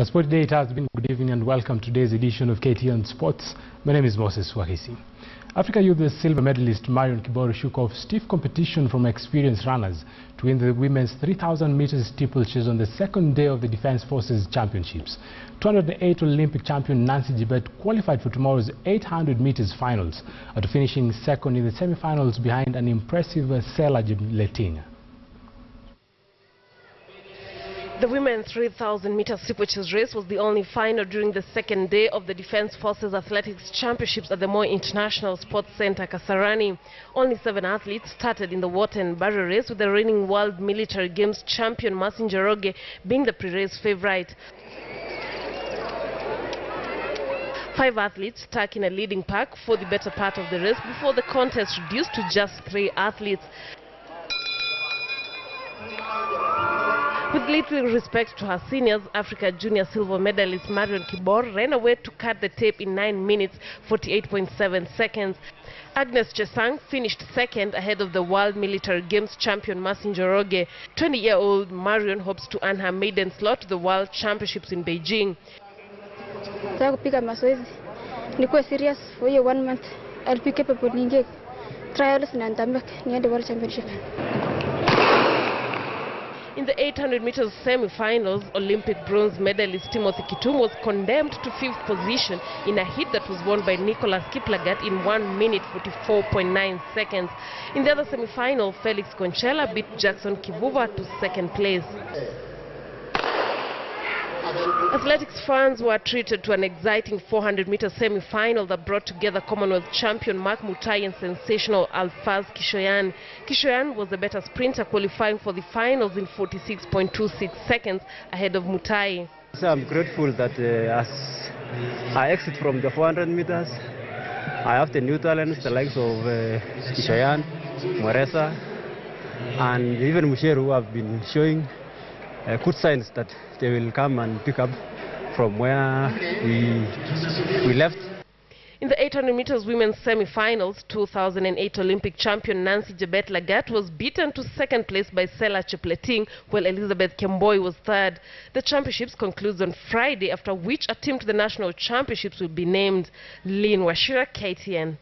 A sport day it has been. Good evening and welcome to today's edition of KTN Sports. My name is Moses Wahisi. Africa Youth silver medalist Marion Kibor shook off stiff competition from experienced runners to win the women's 3,000 meters steeplechase on the second day of the Defence Forces Championships. 208 Olympic champion Nancy Jebet qualified for tomorrow's 800 meters finals after finishing second in the semi-finals behind an impressive Sela Leting. The women's 3,000 meter steeplechase race was the only final during the second day of the Defence Forces Athletics Championships at the Moi International Sports Centre, Kasarani. Only seven athletes started in the water and barrier race, with the reigning World Military Games champion Mercy Njoroge being the pre-race favourite. Five athletes stuck in a leading pack for the better part of the race before the contest reduced to just three athletes. With little respect to her seniors, Africa Junior silver medalist Marion Kibor ran away to cut the tape in 9 minutes 48.7 seconds. Agnes Chesang finished second ahead of the World Military Games champion Mercy Njoroge. 20-year-old Marion hopes to earn her maiden slot to the World Championships in Beijing. Serious for one month. I'll be capable niingie trials na niende World Championship. In the 800 meters semi-finals, Olympic bronze medalist Timothy Kitum was condemned to fifth position in a heat that was won by Nicholas Kiplagat in 1 minute 44.9 seconds. In the other semi-final, Felix Conchela beat Jackson Kivuva to second place. Athletics fans were treated to an exciting 400-meter semi-final that brought together Commonwealth champion Mark Mutai and sensational Alphas Kishoyan. Kishoyan was the better sprinter qualifying for the finals in 46.26 seconds ahead of Mutai. So I'm grateful that uh, as I exit from the 400 meters, I have the new talents, the likes of uh, Kishoyan, Moresa, and even Musheru who have been showing uh, good signs that they will come and pick up from where we, we left. In the 800 meters women's semi-finals, 2008 Olympic champion Nancy Jebet Lagat was beaten to second place by Sela Chepleting, while Elizabeth Kemboi was third. The championships concludes on Friday, after which a team to the national championships will be named. Lynn Washira, KTN.